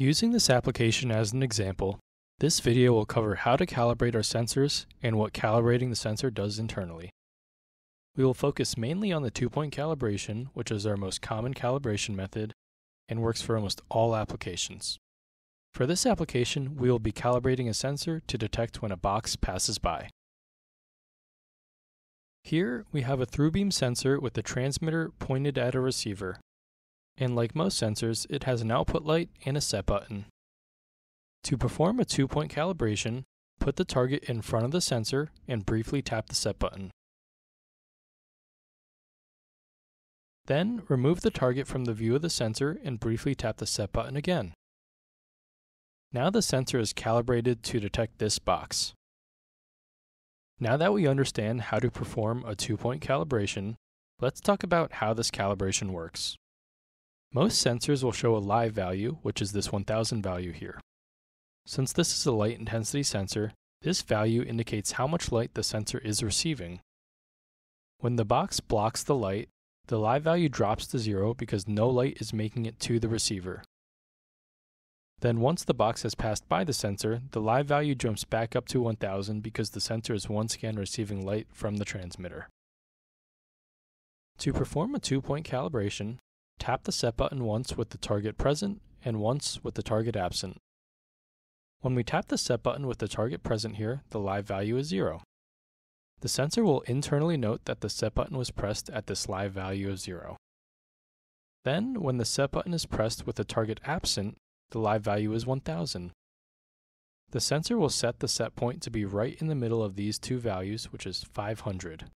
Using this application as an example, this video will cover how to calibrate our sensors and what calibrating the sensor does internally. We will focus mainly on the two-point calibration, which is our most common calibration method and works for almost all applications. For this application, we will be calibrating a sensor to detect when a box passes by. Here, we have a through-beam sensor with the transmitter pointed at a receiver. And like most sensors, it has an output light and a set button. To perform a two-point calibration, put the target in front of the sensor and briefly tap the set button. Then, remove the target from the view of the sensor and briefly tap the set button again. Now the sensor is calibrated to detect this box. Now that we understand how to perform a two-point calibration, let's talk about how this calibration works. Most sensors will show a live value, which is this 1000 value here. Since this is a light intensity sensor, this value indicates how much light the sensor is receiving. When the box blocks the light, the live value drops to zero because no light is making it to the receiver. Then once the box has passed by the sensor, the live value jumps back up to 1000 because the sensor is once again receiving light from the transmitter. To perform a two-point calibration, tap the set button once with the target present and once with the target absent. When we tap the set button with the target present here, the live value is 0. The sensor will internally note that the set button was pressed at this live value of 0. Then, when the set button is pressed with the target absent, the live value is 1000. The sensor will set the set point to be right in the middle of these two values, which is 500.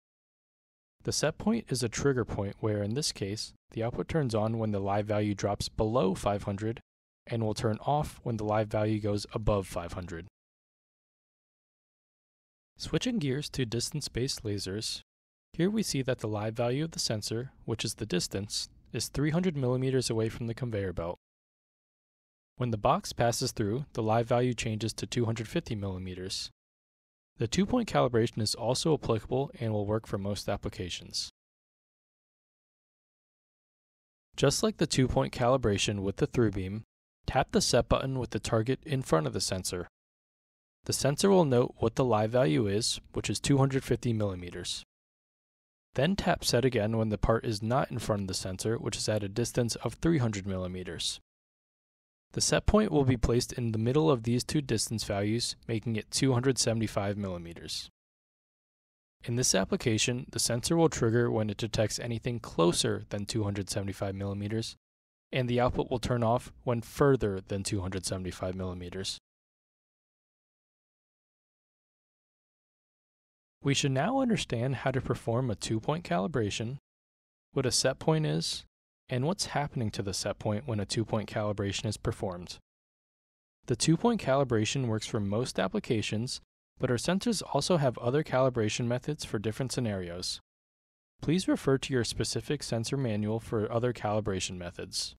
The set point is a trigger point where, in this case, the output turns on when the live value drops below 500 and will turn off when the live value goes above 500. Switching gears to distance-based lasers, here we see that the live value of the sensor, which is the distance, is 300 millimeters away from the conveyor belt. When the box passes through, the live value changes to 250 millimeters. The two-point calibration is also applicable and will work for most applications. Just like the two-point calibration with the through-beam, tap the set button with the target in front of the sensor. The sensor will note what the live value is, which is 250 millimeters. Then tap set again when the part is not in front of the sensor, which is at a distance of 300 millimeters. The set point will be placed in the middle of these two distance values, making it 275 millimeters. In this application, the sensor will trigger when it detects anything closer than 275 millimeters, and the output will turn off when further than 275 millimeters. We should now understand how to perform a two-point calibration, what a set point is, and what's happening to the set point when a two-point calibration is performed. The two-point calibration works for most applications, but our sensors also have other calibration methods for different scenarios. Please refer to your specific sensor manual for other calibration methods.